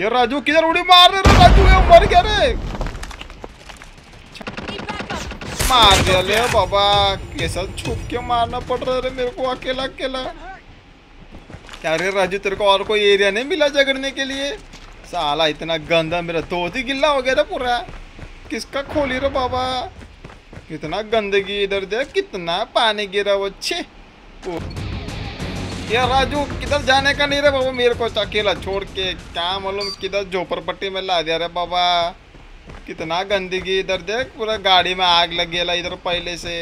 ये राजू किधर उड़ी मार रहे राजू, ये मर गया रे। मार दिया ले बाबा कैसा छुप के मारना पड़ रहा रे मेरे को अकेला अकेला। क्या रे राजू, तेरे को और कोई एरिया नहीं मिला झगड़ने के लिए? साला इतना गंदा मेरा धोत ही गिल्ला हो गया था पूरा। किसका खोली रे बाबा? कितना गंदगी इधर देख कितना पानी गिरा वो छे। यार राजू किधर जाने का नहीं रे बाबा? मेरे को तो अकेला छोड़ के क्या मालूम किधर झोपड़पट्टी में ला दिया रे बाबा। कितना गंदगी इधर देख पूरा गाड़ी में आग लग गया इधर पहले से।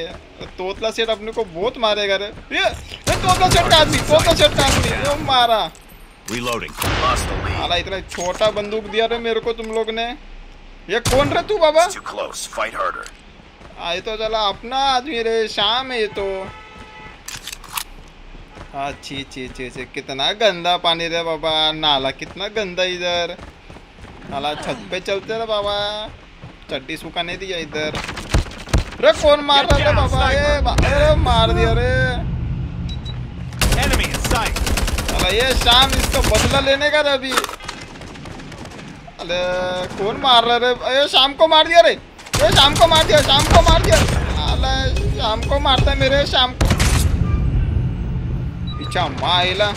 तोतला सेठ अपने को बहुत मारेगा रे। ये ये तोतला सेठ का आदमी तोतला सेठ का आदमी ये मारा। Lead. साला इतना छोटा बंदूक दिया रे मेरे को तुम लोग ने। ये कौन रे तू बाबा. Fight harder. आए तो चला अपना आदमी रे शाम है ये तो। अच्छी छी छी छी कितना गंदा पानी रे बाबा। नाला कितना गंदा इधर। नाला छत पे चलते रे बाबा। चड्डी सुखाने दिया इधर। रे कौन मार रहा रे बाबा? ये अरे मार दिया रे. अरे ये शाम इसको बदला लेने का रे अभी। अरे कौन मार रहा रे? अरे शाम को मार दिया रे। ये शाम को मार दिया शाम को मार दिया। अरे शाम को मारता मेरे शाम को। पीछा माइला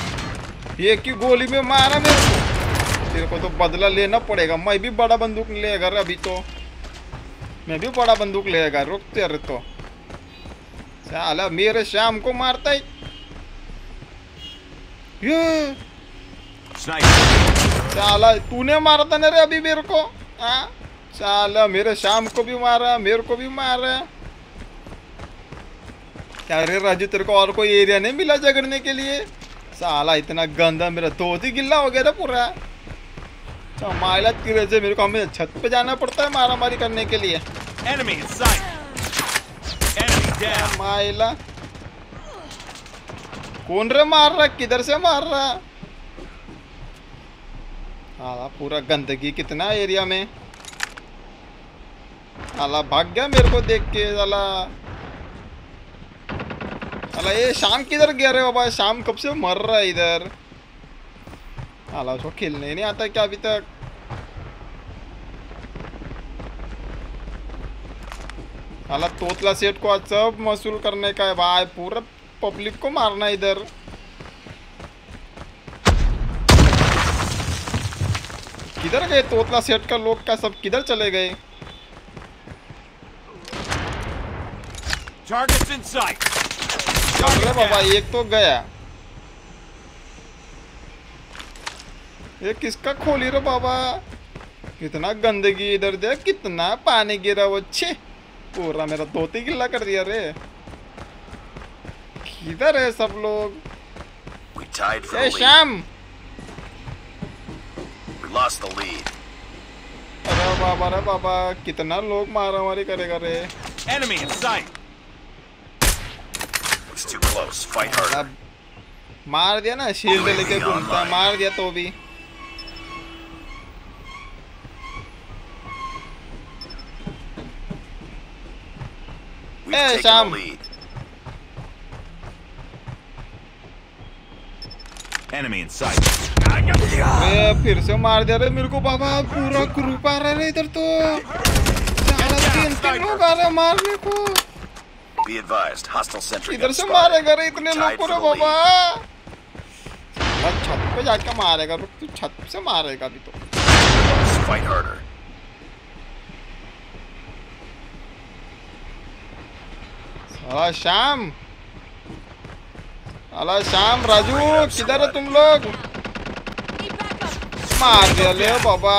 एक ही गोली में मारा मेरे को। तेरे को तो बदला लेना पड़ेगा। मैं भी बड़ा बंदूक लेगा अभी तो। मैं भी बड़ा बंदूक लेगा। रुक तेरे तो। साला मेरे शाम को मारता है। ये. साला तूने मारा था ना रे अभी मेरे को? हाँ? मेरे शाम को भी मारा, मेरे को भी मारा। क्या रे राजू तेरे को और कोई एरिया नहीं मिला झगड़ने के लिए? साला इतना गंदा मेरा धोत ही गिल्ला हो गया था पूरा। तो माइला की वजह से मेरे को हमें छत पे जाना पड़ता है मारा मारी करने के लिए. माइला कौन रे मार रहा किधर से मार रहा साला पूरा गंदगी कितना एरिया में। साला भाग गया मेरे को देख के साला। साला ये शाम किधर गया रे बाबा शाम कब से मर रहा है इधर साला उसको खेलने नहीं आता क्या अभी तक साला तोतला सेठ को आज सब वसूल करने का है भाई पूरा पब्लिक को मारना इधर किधर गए तोतला सेठ का लोग का सब किधर चले गए Targets in sight. बाबा एक तो गया। ये किसका खोली रो बाबा? कितना गंदगी इधर देख कितना पानी गिरा वो छे। पूरा मेरा धोती गिल्ला कर दिया रे। किधर है सब लोग? ए श्याम! Lead. अरे बाबा रे बाबा कितना लोग मारा मारी करेगा रे। Enemy in sight. It's too close. Fight harder. मार दिया ना शील्ड लेके घूमता मार दिया तो भी the lead. Enemy in sight. फिर से मार दिया रे मेरे को बाबा पूरा ग्रुप आ रहा है इधर तो मारने को Be advised, hostile sentry इधर से मारेगा रे इतने लोग को रे बाबा। छत पे जाके मारेगा रुक तू छत से मारेगा अभी तो। Fight harder. साला शाम साला शाम राजू किधर है तुम लोग? मार दिया ले बाबा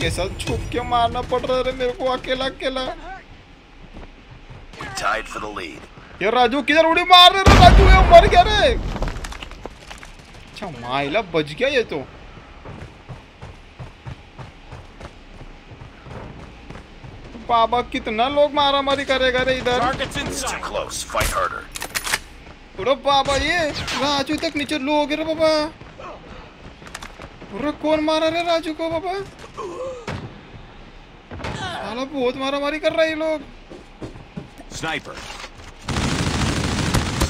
कैसा छुप के मारना पड़ रहा है मेरे को अकेला अकेला tied for the lead. ये राजू किधर उड़ी मार रहे राजू ये मर गया रे अच्छा माइला बच गया ये तो बाबा कितना लोग मारा मारी करेगा रे इधर Targets in sight. Too close. Fight harder. अरे बाबा ये राजू तक नीचे लोग रे बाबा अरे कौन मारा रे राजू को बाबा बहुत मारा मारी कर रहा है ये लोग Sniper.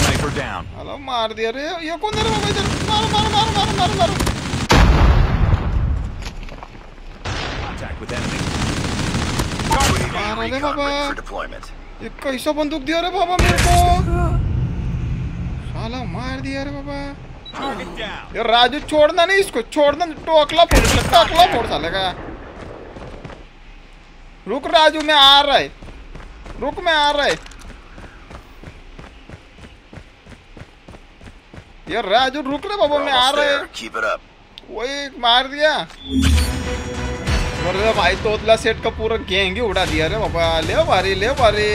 Sniper down. साला मार दिया रे ये कौन है रे बाबा इधर मारो मारो मारो मारो मारो मारो contact with enemy. मार रे Recon बाबा deployment. ये कैसा बंदूक दिया रे बाबा मेरे को। साला मार दिया रे बाबा। ये राजू छोड़ना नहीं इसको छोड़ना टोकला फोड़ टोकला फोड़ साले का। रुक राजू मैं आ रहा है। रुक मैं आ रहा है। यार राजू रुक ले बाबू मैं आ रहा है. वही मार दिया। भाई तोतला सेट का पूरा गैंग ही उड़ा दिया रे बाबा। ले बारी ले बारी।